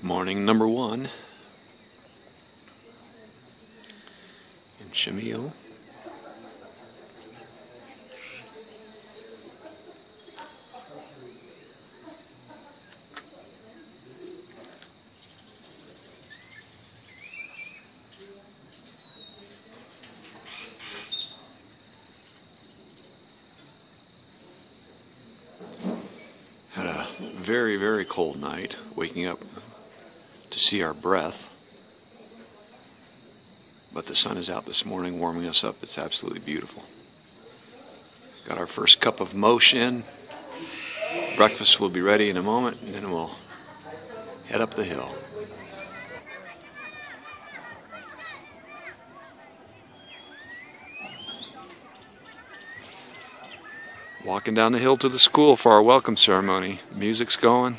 Morning number one in Chamil. Had a very, very cold night, waking up to see our breath. But the sun is out this morning, warming us up. It's absolutely beautiful. Got our first cup of motion. Breakfast will be ready in a moment, and then we'll head up the hill. Walking down the hill to the school for our welcome ceremony. Music's going.